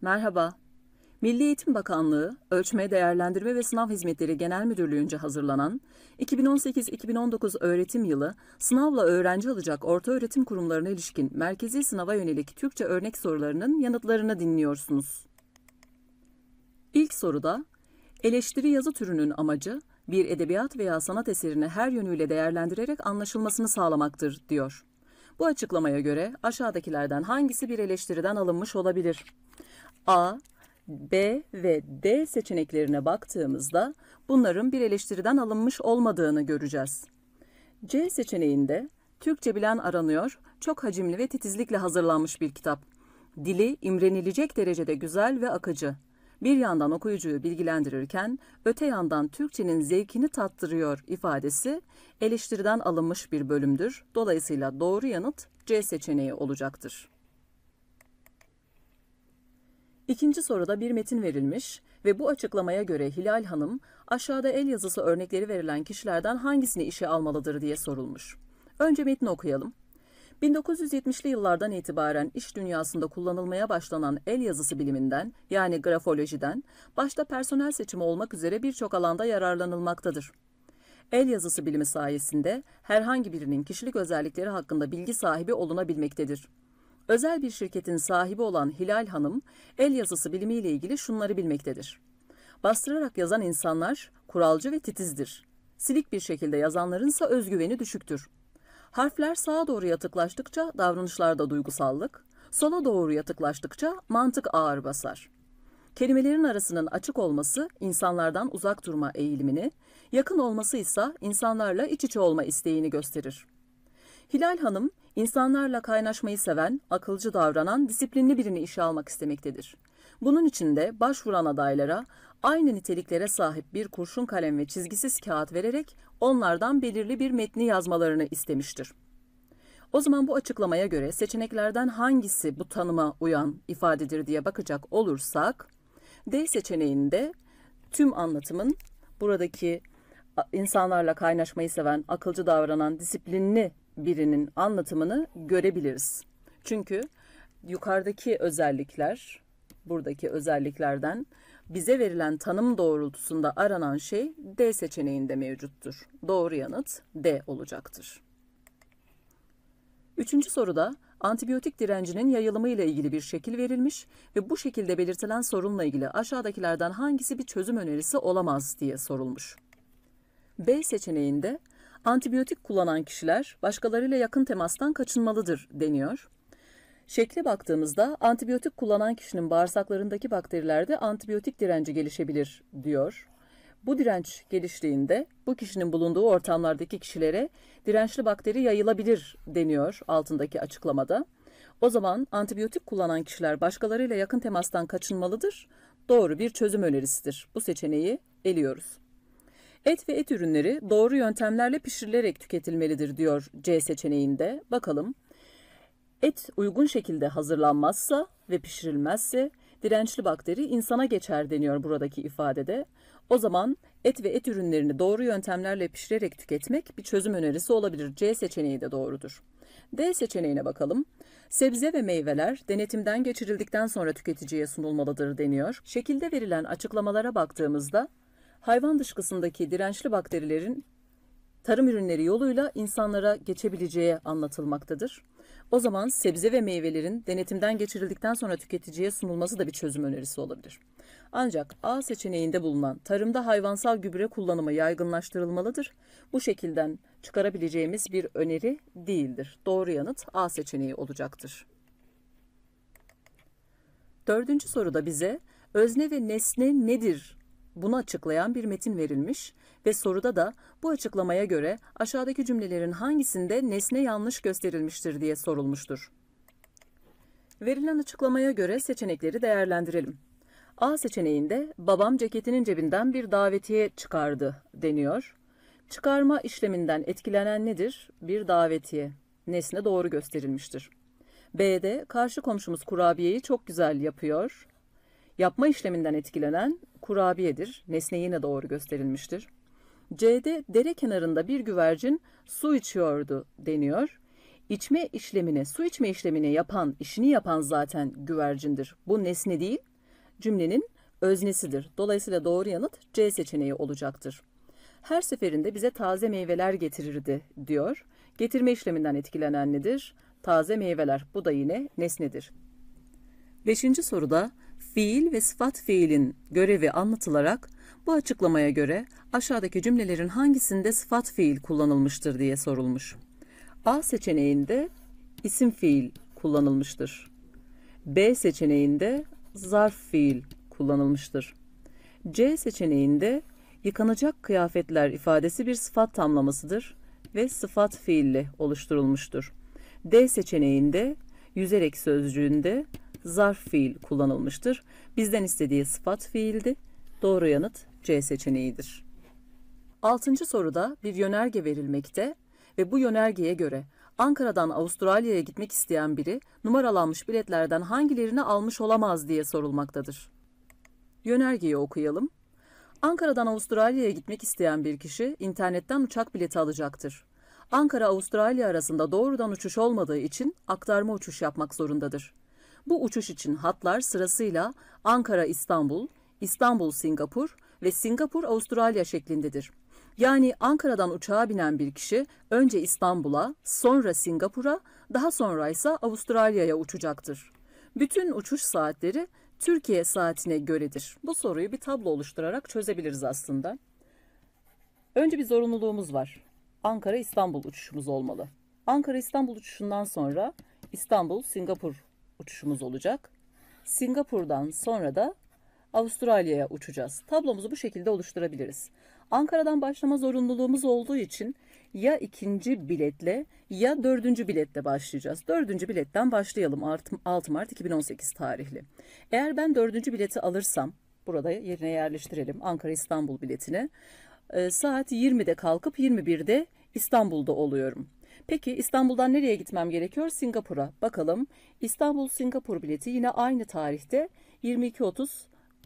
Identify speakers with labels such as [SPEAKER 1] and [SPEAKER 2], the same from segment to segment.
[SPEAKER 1] Merhaba. Milli Eğitim Bakanlığı, Ölçme, Değerlendirme ve Sınav Hizmetleri Genel Müdürlüğü'nce hazırlanan 2018-2019 öğretim yılı sınavla öğrenci alacak orta öğretim kurumlarına ilişkin merkezi sınava yönelik Türkçe örnek sorularının yanıtlarını dinliyorsunuz. İlk soruda, eleştiri yazı türünün amacı, bir edebiyat veya sanat eserini her yönüyle değerlendirerek anlaşılmasını sağlamaktır, diyor. Bu açıklamaya göre aşağıdakilerden hangisi bir eleştiriden alınmış olabilir? A, B ve D seçeneklerine baktığımızda bunların bir eleştiriden alınmış olmadığını göreceğiz. C seçeneğinde Türkçe bilen aranıyor, çok hacimli ve titizlikle hazırlanmış bir kitap. Dili imrenilecek derecede güzel ve akıcı. Bir yandan okuyucuyu bilgilendirirken öte yandan Türkçenin zevkini tattırıyor ifadesi eleştiriden alınmış bir bölümdür. Dolayısıyla doğru yanıt C seçeneği olacaktır. İkinci soruda bir metin verilmiş ve bu açıklamaya göre Hilal Hanım aşağıda el yazısı örnekleri verilen kişilerden hangisini işe almalıdır diye sorulmuş. Önce metni okuyalım. 1970'li yıllardan itibaren iş dünyasında kullanılmaya başlanan el yazısı biliminden yani grafolojiden başta personel seçimi olmak üzere birçok alanda yararlanılmaktadır. El yazısı bilimi sayesinde herhangi birinin kişilik özellikleri hakkında bilgi sahibi olunabilmektedir. Özel bir şirketin sahibi olan Hilal Hanım, el yazısı bilimiyle ilgili şunları bilmektedir. Bastırarak yazan insanlar kuralcı ve titizdir. Silik bir şekilde yazanlarınsa özgüveni düşüktür. Harfler sağa doğru yatıklaştıkça davranışlarda duygusallık, sola doğru yatıklaştıkça mantık ağır basar. Kelimelerin arasının açık olması insanlardan uzak durma eğilimini, yakın olması ise insanlarla iç içe olma isteğini gösterir. Hilal Hanım, insanlarla kaynaşmayı seven, akılcı davranan, disiplinli birini işe almak istemektedir. Bunun için de başvuran adaylara aynı niteliklere sahip bir kurşun kalem ve çizgisiz kağıt vererek onlardan belirli bir metni yazmalarını istemiştir. O zaman bu açıklamaya göre seçeneklerden hangisi bu tanıma uyan ifadedir diye bakacak olursak, D seçeneğinde tüm anlatımın buradaki insanlarla kaynaşmayı seven, akılcı davranan, disiplinli birinin anlatımını görebiliriz. Çünkü yukarıdaki özellikler, buradaki özelliklerden bize verilen tanım doğrultusunda aranan şey D seçeneğinde mevcuttur. Doğru yanıt D olacaktır. Üçüncü soruda antibiyotik direncinin yayılımı ile ilgili bir şekil verilmiş ve bu şekilde belirtilen sorunla ilgili aşağıdakilerden hangisi bir çözüm önerisi olamaz diye sorulmuş. B seçeneğinde antibiyotik kullanan kişiler başkalarıyla yakın temastan kaçınmalıdır deniyor. Şekle baktığımızda antibiyotik kullanan kişinin bağırsaklarındaki bakterilerde antibiyotik direnci gelişebilir diyor. Bu direnç geliştiğinde bu kişinin bulunduğu ortamlardaki kişilere dirençli bakteri yayılabilir deniyor altındaki açıklamada. O zaman antibiyotik kullanan kişiler başkalarıyla yakın temastan kaçınmalıdır. Doğru bir çözüm önerisidir. Bu seçeneği eliyoruz. Et ve et ürünleri doğru yöntemlerle pişirilerek tüketilmelidir diyor C seçeneğinde. Bakalım. Et uygun şekilde hazırlanmazsa ve pişirilmezse dirençli bakteri insana geçer deniyor buradaki ifadede. O zaman et ve et ürünlerini doğru yöntemlerle pişirerek tüketmek bir çözüm önerisi olabilir. C seçeneği de doğrudur. D seçeneğine bakalım. Sebze ve meyveler denetimden geçirildikten sonra tüketiciye sunulmalıdır deniyor. Şekilde verilen açıklamalara baktığımızda hayvan dışkısındaki dirençli bakterilerin tarım ürünleri yoluyla insanlara geçebileceği anlatılmaktadır. O zaman sebze ve meyvelerin denetimden geçirildikten sonra tüketiciye sunulması da bir çözüm önerisi olabilir. Ancak A seçeneğinde bulunan tarımda hayvansal gübre kullanımı yaygınlaştırılmalıdır. Bu şekilden çıkarabileceğimiz bir öneri değildir. Doğru yanıt A seçeneği olacaktır. Dördüncü soruda bize özne ve nesne nedir bunu açıklayan bir metin verilmiş ve soruda da bu açıklamaya göre aşağıdaki cümlelerin hangisinde nesne yanlış gösterilmiştir diye sorulmuştur. Verilen açıklamaya göre seçenekleri değerlendirelim. A seçeneğinde babam ceketinin cebinden bir davetiye çıkardı deniyor. Çıkarma işleminden etkilenen nedir? Bir davetiye. Nesne doğru gösterilmiştir. B'de karşı komşumuz kurabiyeyi çok güzel yapıyor. Yapma işleminden etkilenen kurabiyedir. Nesne yine doğru gösterilmiştir. C'de dere kenarında bir güvercin su içiyordu deniyor. İçme işlemini, su içme işlemini yapan, işini yapan zaten güvercindir. Bu nesne değil, cümlenin öznesidir. Dolayısıyla doğru yanıt C seçeneği olacaktır. Her seferinde bize taze meyveler getirirdi diyor. Getirme işleminden etkilenen nedir? Taze meyveler. Bu da yine nesnedir. Beşinci soruda fiil ve sıfat fiilin görevi anlatılarak bu açıklamaya göre aşağıdaki cümlelerin hangisinde sıfat fiil kullanılmıştır diye sorulmuş. A seçeneğinde isim fiil kullanılmıştır. B seçeneğinde zarf fiil kullanılmıştır. C seçeneğinde yıkanacak kıyafetler ifadesi bir sıfat tamlamasıdır ve sıfat fiille oluşturulmuştur. D seçeneğinde yüzerek sözcüğünde zarf fiil kullanılmıştır. Bizden istediği sıfat fiildi. Doğru yanıt C seçeneğidir. Altıncı soruda bir yönerge verilmekte ve bu yönergeye göre Ankara'dan Avustralya'ya gitmek isteyen biri numaralanmış biletlerden hangilerini almış olamaz diye sorulmaktadır. Yönergeyi okuyalım. Ankara'dan Avustralya'ya gitmek isteyen bir kişi internetten uçak bileti alacaktır. Ankara-Avustralya arasında doğrudan uçuş olmadığı için aktarma uçuş yapmak zorundadır. Bu uçuş için hatlar sırasıyla Ankara-İstanbul, İstanbul-Singapur ve Singapur-Avustralya şeklindedir. Yani Ankara'dan uçağa binen bir kişi önce İstanbul'a, sonra Singapur'a, daha sonra ise Avustralya'ya uçacaktır. Bütün uçuş saatleri Türkiye saatine göredir. Bu soruyu bir tablo oluşturarak çözebiliriz aslında. Önce bir zorunluluğumuz var. Ankara-İstanbul uçuşumuz olmalı. Ankara-İstanbul uçuşundan sonra İstanbul-Singapur uçuşumuz olacak. Singapur'dan sonra da Avustralya'ya uçacağız. Tablomuzu bu şekilde oluşturabiliriz. Ankara'dan başlama zorunluluğumuz olduğu için ya ikinci biletle ya dördüncü biletle başlayacağız. Dördüncü biletten başlayalım 6 Mart 2018 tarihli. Eğer ben dördüncü bileti alırsam burada yerine yerleştirelim Ankara İstanbul biletini. E, saat 20'de kalkıp 21'de İstanbul'da oluyorum. Peki İstanbul'dan nereye gitmem gerekiyor? Singapur'a. Bakalım İstanbul Singapur bileti yine aynı tarihte 22.30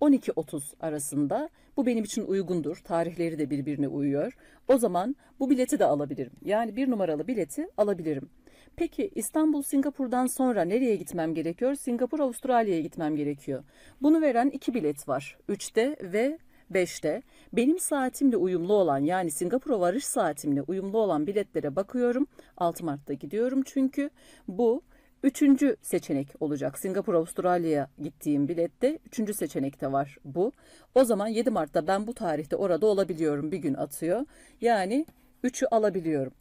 [SPEAKER 1] 12.30 arasında bu benim için uygundur. Tarihleri de birbirine uyuyor. O zaman bu bileti de alabilirim. Yani bir numaralı bileti alabilirim. Peki İstanbul Singapur'dan sonra nereye gitmem gerekiyor? Singapur Avustralya'ya gitmem gerekiyor. Bunu veren iki bilet var. 3'te ve 5'te. Benim saatimle uyumlu olan yani Singapur'a varış saatimle uyumlu olan biletlere bakıyorum. 6 Mart'ta gidiyorum çünkü bu Üçüncü seçenek olacak. Singapur Avustralya'ya gittiğim bilette üçüncü seçenekte var bu. O zaman 7 Mart'ta ben bu tarihte orada olabiliyorum bir gün atıyor. Yani üçü alabiliyorum.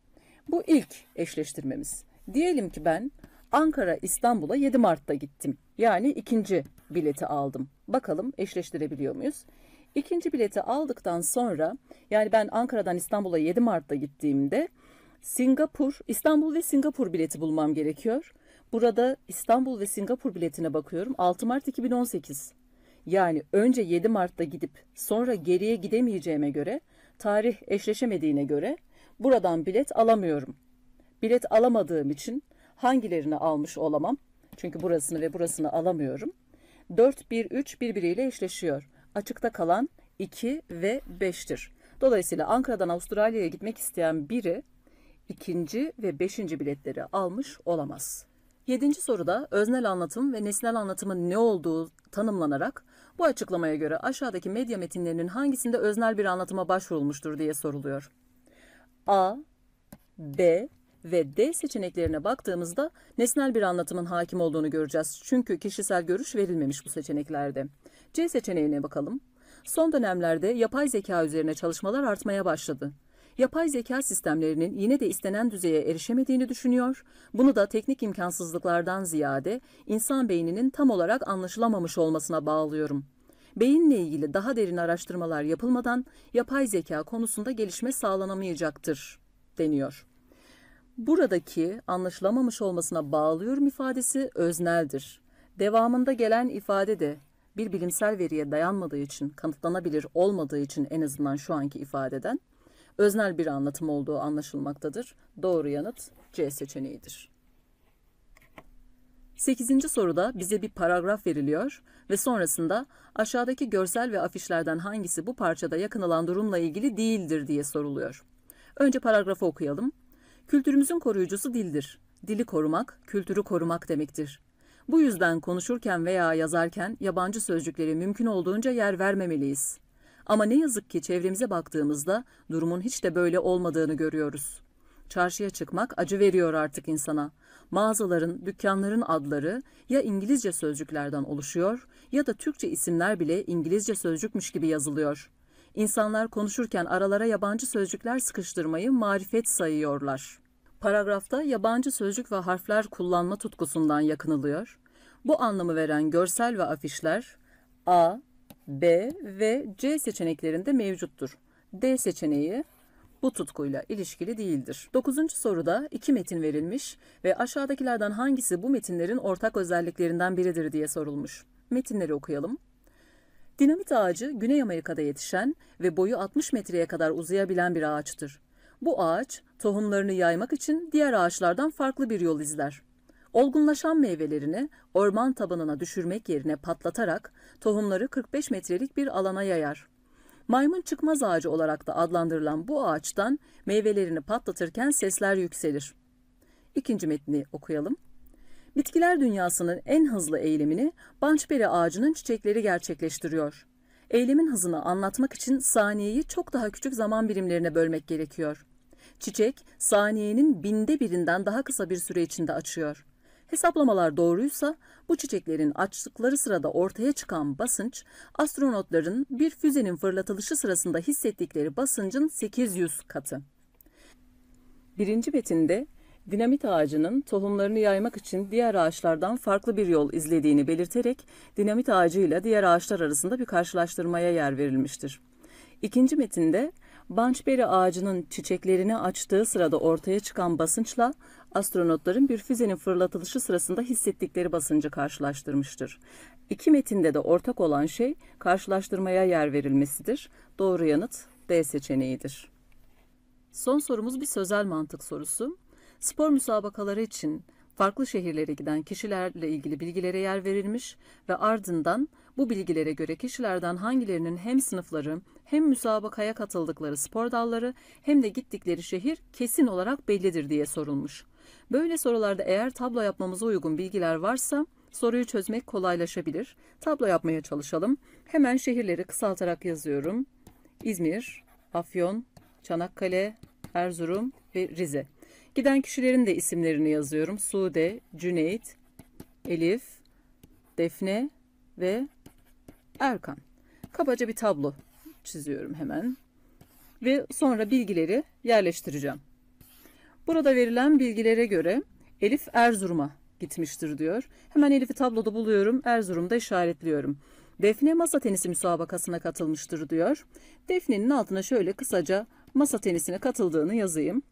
[SPEAKER 1] Bu ilk eşleştirmemiz. Diyelim ki ben Ankara İstanbul'a 7 Mart'ta gittim. Yani ikinci bileti aldım. Bakalım eşleştirebiliyor muyuz? İkinci bileti aldıktan sonra yani ben Ankara'dan İstanbul'a 7 Mart'ta gittiğimde Singapur, İstanbul ve Singapur bileti bulmam gerekiyor. Burada İstanbul ve Singapur biletine bakıyorum. 6 Mart 2018. Yani önce 7 Mart'ta gidip sonra geriye gidemeyeceğime göre, tarih eşleşemediğine göre buradan bilet alamıyorum. Bilet alamadığım için hangilerini almış olamam? Çünkü burasını ve burasını alamıyorum. 4, 1, 3 birbiriyle eşleşiyor. Açıkta kalan 2 ve 5'tir. Dolayısıyla Ankara'dan Avustralya'ya gitmek isteyen biri ikinci ve beşinci biletleri almış olamaz. Yedinci soruda öznel anlatım ve nesnel anlatımın ne olduğu tanımlanarak bu açıklamaya göre aşağıdaki medya metinlerinin hangisinde öznel bir anlatıma başvurulmuştur diye soruluyor. A, B ve D seçeneklerine baktığımızda nesnel bir anlatımın hakim olduğunu göreceğiz. Çünkü kişisel görüş verilmemiş bu seçeneklerde. C seçeneğine bakalım. Son dönemlerde yapay zeka üzerine çalışmalar artmaya başladı yapay zeka sistemlerinin yine de istenen düzeye erişemediğini düşünüyor. Bunu da teknik imkansızlıklardan ziyade insan beyninin tam olarak anlaşılamamış olmasına bağlıyorum. Beyinle ilgili daha derin araştırmalar yapılmadan yapay zeka konusunda gelişme sağlanamayacaktır deniyor. Buradaki anlaşılamamış olmasına bağlıyorum ifadesi özneldir. Devamında gelen ifade de bir bilimsel veriye dayanmadığı için, kanıtlanabilir olmadığı için en azından şu anki ifadeden öznel bir anlatım olduğu anlaşılmaktadır. Doğru yanıt C seçeneğidir. 8. soruda bize bir paragraf veriliyor ve sonrasında aşağıdaki görsel ve afişlerden hangisi bu parçada yakınılan durumla ilgili değildir diye soruluyor. Önce paragrafı okuyalım. Kültürümüzün koruyucusu dildir. Dili korumak, kültürü korumak demektir. Bu yüzden konuşurken veya yazarken yabancı sözcükleri mümkün olduğunca yer vermemeliyiz. Ama ne yazık ki çevremize baktığımızda durumun hiç de böyle olmadığını görüyoruz. Çarşıya çıkmak acı veriyor artık insana. Mağazaların, dükkanların adları ya İngilizce sözcüklerden oluşuyor ya da Türkçe isimler bile İngilizce sözcükmüş gibi yazılıyor. İnsanlar konuşurken aralara yabancı sözcükler sıkıştırmayı marifet sayıyorlar. Paragrafta yabancı sözcük ve harfler kullanma tutkusundan yakınılıyor. Bu anlamı veren görsel ve afişler A, B ve C seçeneklerinde mevcuttur. D seçeneği bu tutkuyla ilişkili değildir. Dokuzuncu soruda iki metin verilmiş ve aşağıdakilerden hangisi bu metinlerin ortak özelliklerinden biridir diye sorulmuş. Metinleri okuyalım. Dinamit ağacı Güney Amerika'da yetişen ve boyu 60 metreye kadar uzayabilen bir ağaçtır. Bu ağaç tohumlarını yaymak için diğer ağaçlardan farklı bir yol izler. Olgunlaşan meyvelerini orman tabanına düşürmek yerine patlatarak tohumları 45 metrelik bir alana yayar. Maymun çıkmaz ağacı olarak da adlandırılan bu ağaçtan meyvelerini patlatırken sesler yükselir. İkinci metni okuyalım. Bitkiler dünyasının en hızlı eylemini bançberi ağacının çiçekleri gerçekleştiriyor. Eylemin hızını anlatmak için saniyeyi çok daha küçük zaman birimlerine bölmek gerekiyor. Çiçek, saniyenin binde birinden daha kısa bir süre içinde açıyor. Hesaplamalar doğruysa bu çiçeklerin açtıkları sırada ortaya çıkan basınç, astronotların bir füzenin fırlatılışı sırasında hissettikleri basıncın 800 katı. Birinci metinde dinamit ağacının tohumlarını yaymak için diğer ağaçlardan farklı bir yol izlediğini belirterek dinamit ağacıyla diğer ağaçlar arasında bir karşılaştırmaya yer verilmiştir. İkinci metinde Bançberi ağacının çiçeklerini açtığı sırada ortaya çıkan basınçla astronotların bir füzenin fırlatılışı sırasında hissettikleri basıncı karşılaştırmıştır. İki metinde de ortak olan şey karşılaştırmaya yer verilmesidir. Doğru yanıt D seçeneğidir. Son sorumuz bir sözel mantık sorusu. Spor müsabakaları için farklı şehirlere giden kişilerle ilgili bilgilere yer verilmiş ve ardından bu bilgilere göre kişilerden hangilerinin hem sınıfları hem müsabakaya katıldıkları spor dalları hem de gittikleri şehir kesin olarak bellidir diye sorulmuş. Böyle sorularda eğer tablo yapmamıza uygun bilgiler varsa soruyu çözmek kolaylaşabilir. Tablo yapmaya çalışalım. Hemen şehirleri kısaltarak yazıyorum. İzmir, Afyon, Çanakkale, Erzurum ve Rize. Giden kişilerin de isimlerini yazıyorum. Sude, Cüneyt, Elif, Defne ve Erkan. Kabaca bir tablo çiziyorum hemen. Ve sonra bilgileri yerleştireceğim. Burada verilen bilgilere göre Elif Erzurum'a gitmiştir diyor. Hemen Elif'i tabloda buluyorum. Erzurum'da işaretliyorum. Defne masa tenisi müsabakasına katılmıştır diyor. Defne'nin altına şöyle kısaca masa tenisine katıldığını yazayım.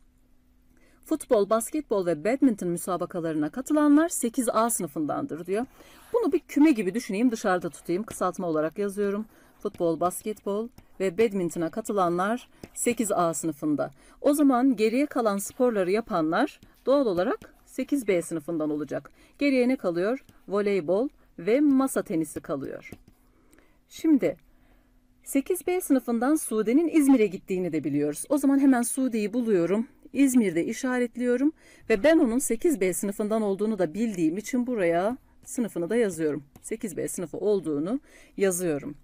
[SPEAKER 1] Futbol, basketbol ve badminton müsabakalarına katılanlar 8A sınıfındandır diyor. Bunu bir küme gibi düşüneyim dışarıda tutayım. Kısaltma olarak yazıyorum. Futbol, basketbol ve badminton'a katılanlar 8A sınıfında. O zaman geriye kalan sporları yapanlar doğal olarak 8B sınıfından olacak. Geriye ne kalıyor? Voleybol ve masa tenisi kalıyor. Şimdi 8B sınıfından Sude'nin İzmir'e gittiğini de biliyoruz. O zaman hemen Sude'yi buluyorum. İzmir'de işaretliyorum ve ben onun 8B sınıfından olduğunu da bildiğim için buraya sınıfını da yazıyorum. 8B sınıfı olduğunu yazıyorum.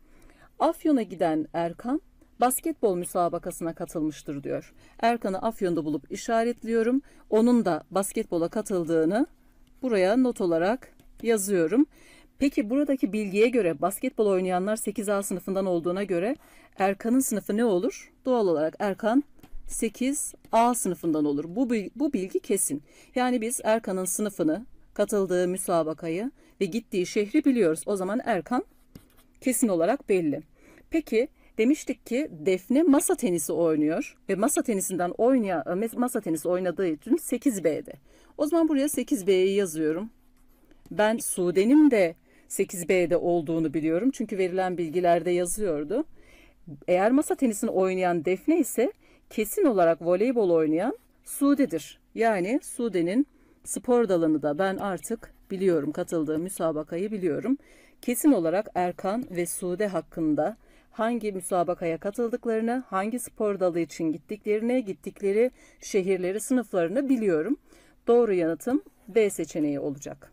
[SPEAKER 1] Afyon'a giden Erkan basketbol müsabakasına katılmıştır diyor. Erkan'ı Afyon'da bulup işaretliyorum. Onun da basketbola katıldığını buraya not olarak yazıyorum. Peki buradaki bilgiye göre basketbol oynayanlar 8A sınıfından olduğuna göre Erkan'ın sınıfı ne olur? Doğal olarak Erkan 8A sınıfından olur. Bu, bu bilgi kesin. Yani biz Erkan'ın sınıfını, katıldığı müsabakayı ve gittiği şehri biliyoruz. O zaman Erkan kesin olarak belli. Peki demiştik ki Defne masa tenisi oynuyor ve masa tenisinden oynaya masa tenisi oynadığı için 8B'de. O zaman buraya 8B'yi yazıyorum. Ben Sude'nin de 8B'de olduğunu biliyorum. Çünkü verilen bilgilerde yazıyordu. Eğer masa tenisini oynayan Defne ise kesin olarak voleybol oynayan Sude'dir. Yani Sude'nin spor dalını da ben artık biliyorum. Katıldığı müsabakayı biliyorum. Kesin olarak Erkan ve Sude hakkında hangi müsabakaya katıldıklarını, hangi spor dalı için gittiklerini, gittikleri şehirleri, sınıflarını biliyorum. Doğru yanıtım B seçeneği olacak.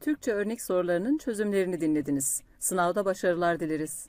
[SPEAKER 1] Türkçe örnek sorularının çözümlerini dinlediniz. Sınavda başarılar dileriz.